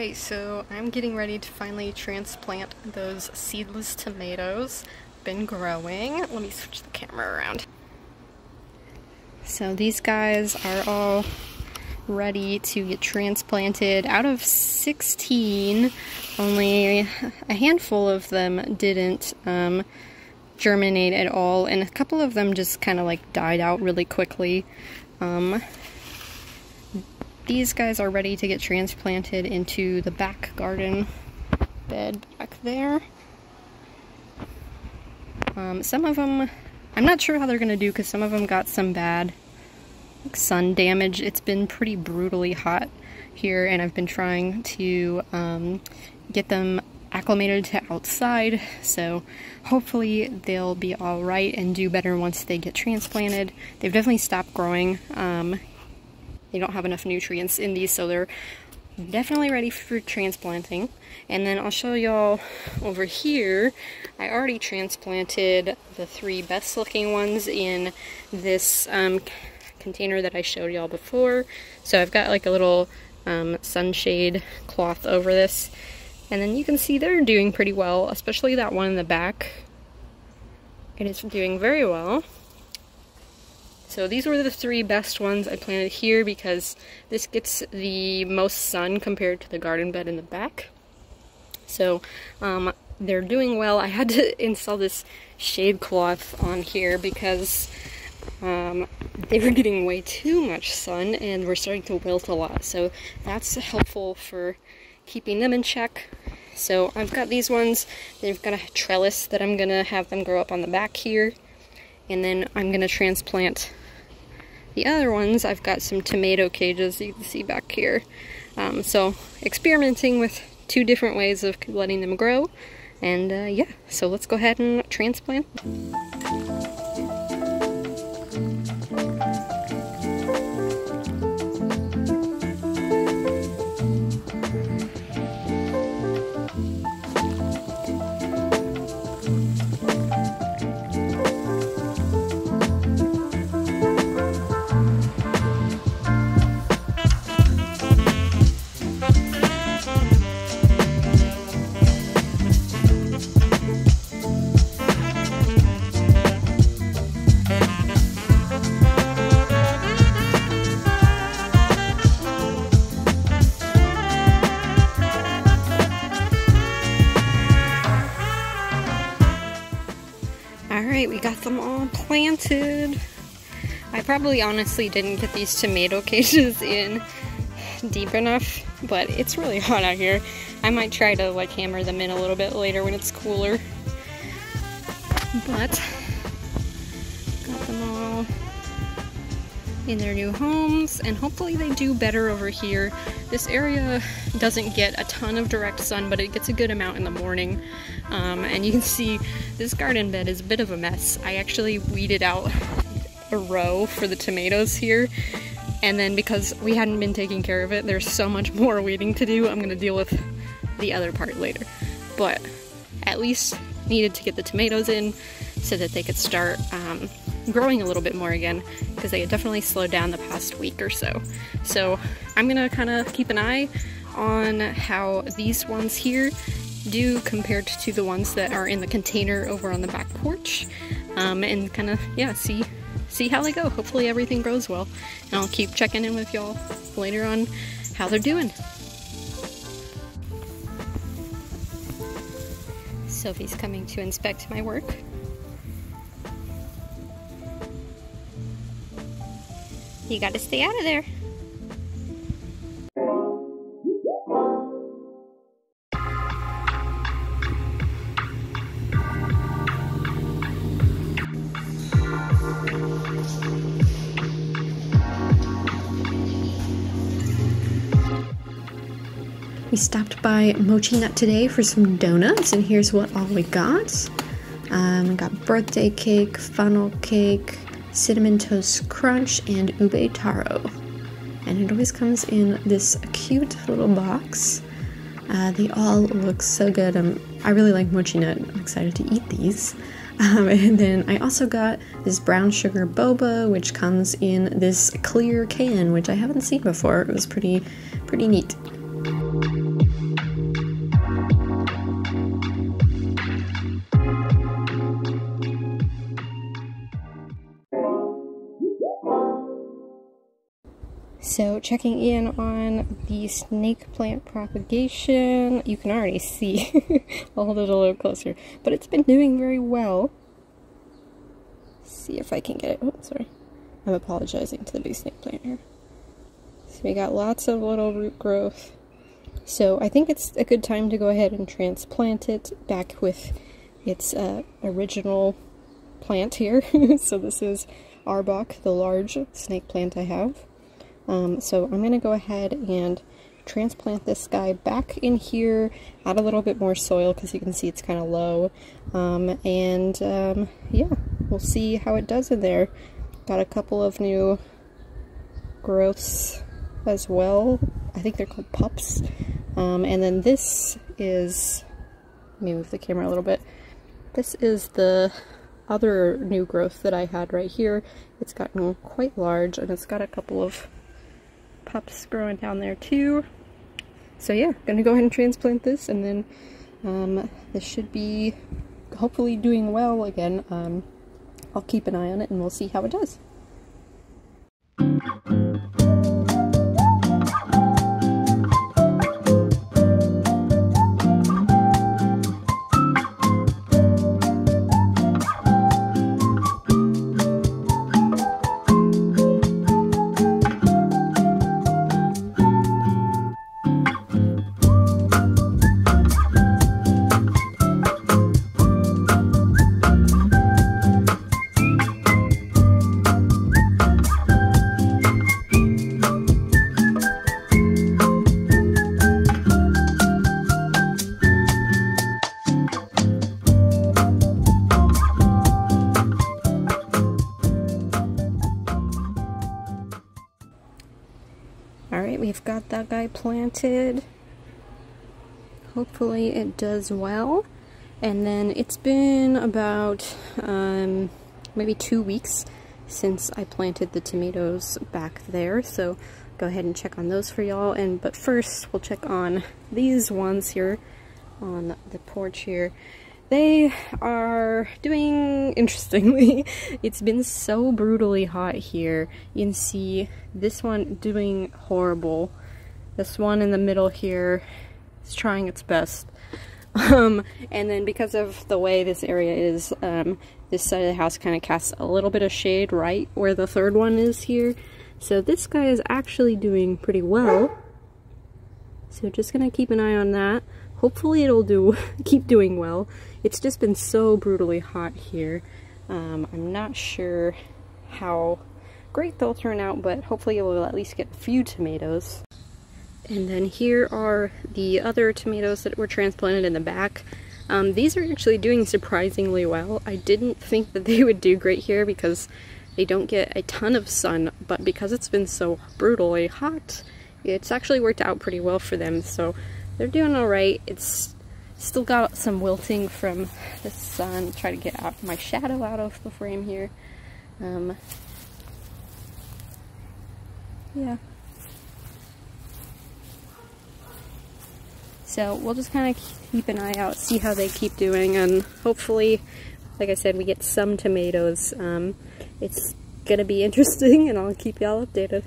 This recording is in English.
Alright, so I'm getting ready to finally transplant those seedless tomatoes. Been growing. Let me switch the camera around. So these guys are all ready to get transplanted. Out of 16, only a handful of them didn't um, germinate at all, and a couple of them just kind of like died out really quickly. Um, these guys are ready to get transplanted into the back garden bed back there. Um, some of them, I'm not sure how they're going to do because some of them got some bad like, sun damage. It's been pretty brutally hot here and I've been trying to um, get them acclimated to outside so hopefully they'll be all right and do better once they get transplanted. They've definitely stopped growing. Um, they don't have enough nutrients in these, so they're definitely ready for transplanting. And then I'll show y'all over here, I already transplanted the three best looking ones in this um, container that I showed y'all before. So I've got like a little um, sunshade cloth over this. And then you can see they're doing pretty well, especially that one in the back. It is doing very well. So these were the three best ones I planted here because this gets the most sun compared to the garden bed in the back. So um, they're doing well. I had to install this shade cloth on here because um, they were getting way too much sun and were starting to wilt a lot. So that's helpful for keeping them in check. So I've got these ones. They've got a trellis that I'm going to have them grow up on the back here. And then I'm going to transplant the other ones, I've got some tomato cages you can see back here. Um, so experimenting with two different ways of letting them grow. And uh, yeah, so let's go ahead and transplant. We got them all planted. I probably honestly didn't get these tomato cages in deep enough, but it's really hot out here. I might try to like hammer them in a little bit later when it's cooler. But got them all in their new homes and hopefully they do better over here. This area doesn't get a ton of direct sun, but it gets a good amount in the morning. Um, and you can see this garden bed is a bit of a mess. I actually weeded out a row for the tomatoes here. And then because we hadn't been taking care of it, there's so much more weeding to do. I'm going to deal with the other part later. But at least needed to get the tomatoes in so that they could start um, growing a little bit more again because they had definitely slowed down the past week or so. So I'm gonna kind of keep an eye on how these ones here do compared to the ones that are in the container over on the back porch. Um, and kind of yeah see see how they go. Hopefully everything grows well. And I'll keep checking in with y'all later on how they're doing. Sophie's coming to inspect my work. You gotta stay out of there. We stopped by Mochinut today for some donuts, and here's what all we got. Um, got birthday cake, funnel cake, cinnamon toast crunch, and ube taro. And it always comes in this cute little box. Uh, they all look so good. Um, I really like Mochinut. I'm excited to eat these. Um, and then I also got this brown sugar boba, which comes in this clear can, which I haven't seen before. It was pretty, pretty neat. So checking in on the snake plant propagation, you can already see, I'll hold it a little closer, but it's been doing very well. see if I can get it, oh sorry, I'm apologizing to the big snake plant here. So we got lots of little root growth. So I think it's a good time to go ahead and transplant it back with its uh, original plant here. so this is Arbok, the large snake plant I have. Um, so I'm going to go ahead and transplant this guy back in here, add a little bit more soil because you can see it's kind of low. Um, and um, yeah, we'll see how it does in there. Got a couple of new growths as well. I think they're called pups. Um, and then this is, let me move the camera a little bit. This is the other new growth that I had right here. It's gotten quite large and it's got a couple of pups growing down there too. So yeah, gonna go ahead and transplant this and then um, this should be hopefully doing well again. Um, I'll keep an eye on it and we'll see how it does. Alright, we've got that guy planted. Hopefully it does well. And then it's been about um, maybe two weeks since I planted the tomatoes back there. So go ahead and check on those for y'all. And But first, we'll check on these ones here on the porch here. They are doing interestingly. it's been so brutally hot here. You can see this one doing horrible. This one in the middle here is trying its best. Um, and then because of the way this area is, um, this side of the house kind of casts a little bit of shade right where the third one is here. So this guy is actually doing pretty well. So just gonna keep an eye on that. Hopefully it'll do keep doing well. It's just been so brutally hot here. Um, I'm not sure how great they'll turn out, but hopefully we'll at least get a few tomatoes. And then here are the other tomatoes that were transplanted in the back. Um, these are actually doing surprisingly well. I didn't think that they would do great here because they don't get a ton of sun, but because it's been so brutally hot, it's actually worked out pretty well for them. So they're doing alright. It's still got some wilting from the sun. Try to get out my shadow out of the frame here. Um, yeah. So we'll just kind of keep an eye out, see how they keep doing, and hopefully, like I said, we get some tomatoes. Um, it's gonna be interesting, and I'll keep y'all updated.